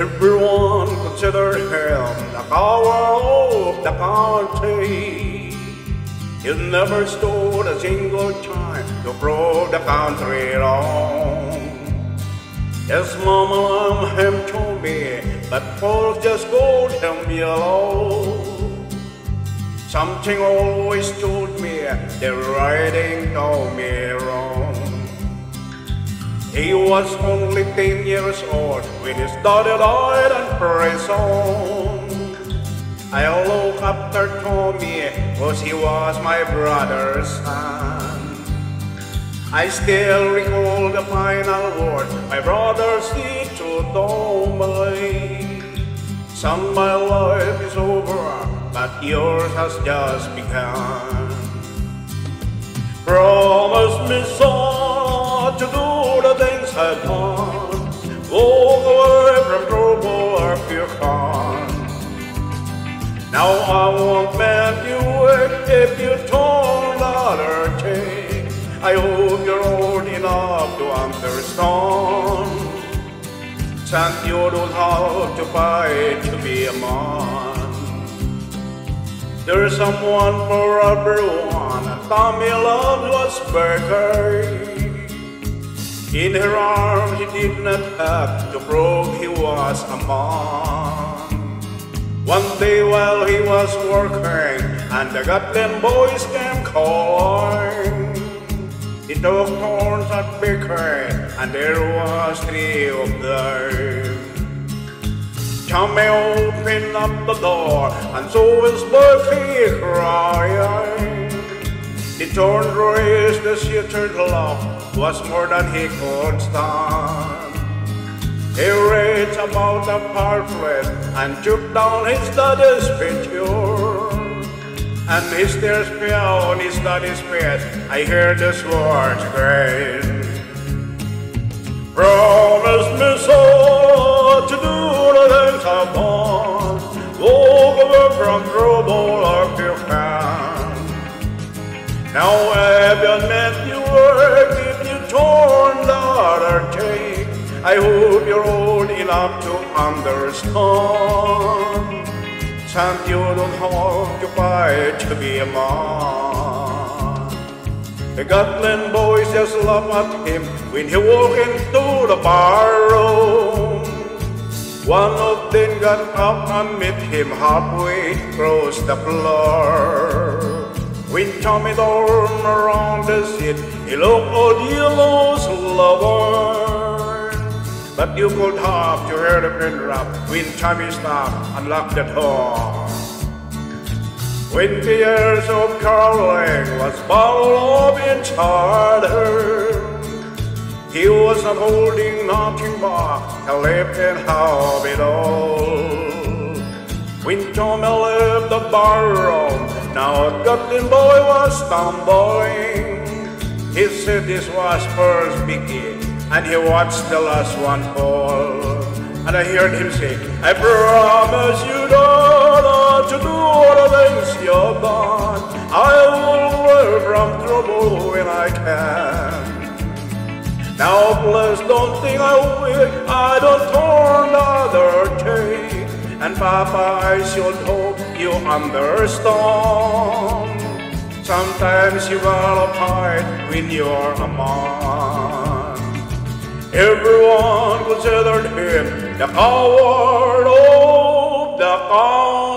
Everyone considered him the power of the country. He never stood a single time to prove the country wrong. His mama him told me that folks just called him yellow. Something always told me the writing told me wrong. He was only ten years old when his daughter died in prison. I look after Tommy cause he was my brother's son. I still recall the final word my brother said to Tommy. Son, my life is over, but yours has just begun. Promise me, done. Away from trouble or fear harm. Now I won't make you if you the other cheek. I hope you're old enough to understand. Son, you don't have to fight to be a man. There's someone for everyone. Tommy loved was birthday. In her arms, he did not have to prove he was a man. One day while he was working, and the Gatlin boys came calling. He took turns at bickering, and there was three of them. Tommy opened up the door, and so Bucky crying. The torn raised the shattered love was more than he could stand. He read about the pamphlet and took down his daddy's picture. And he stares beyond his daddy's face. I hear the words grin. Promise me so I hope you're old enough to understand. Son, you don't have to fight to be a man. The Gatlin boys just laugh at him when he walk into the bar room. One of them got up and met him halfway across the floor. When Tommy turned around the seat, he looked Yellow's lover. But you could have to hear the pin drop when Tommy stopped and locked the door. Twenty years of caroling was up inside her. He was not holding nothing back, he lived and have it all. When Tommy left the barroom, now a Gatlin boy was stumbling. He said this was first biggie, and he watched the last one fall. And I heard him say, I promise you not to do all the things you've done. I will away from trouble when I can. Now please don't think I will, I don't turn the other cheek. And Papa, I should hope you understand. Sometimes you gotta fight when you're a man. Everyone considered him the coward of the country.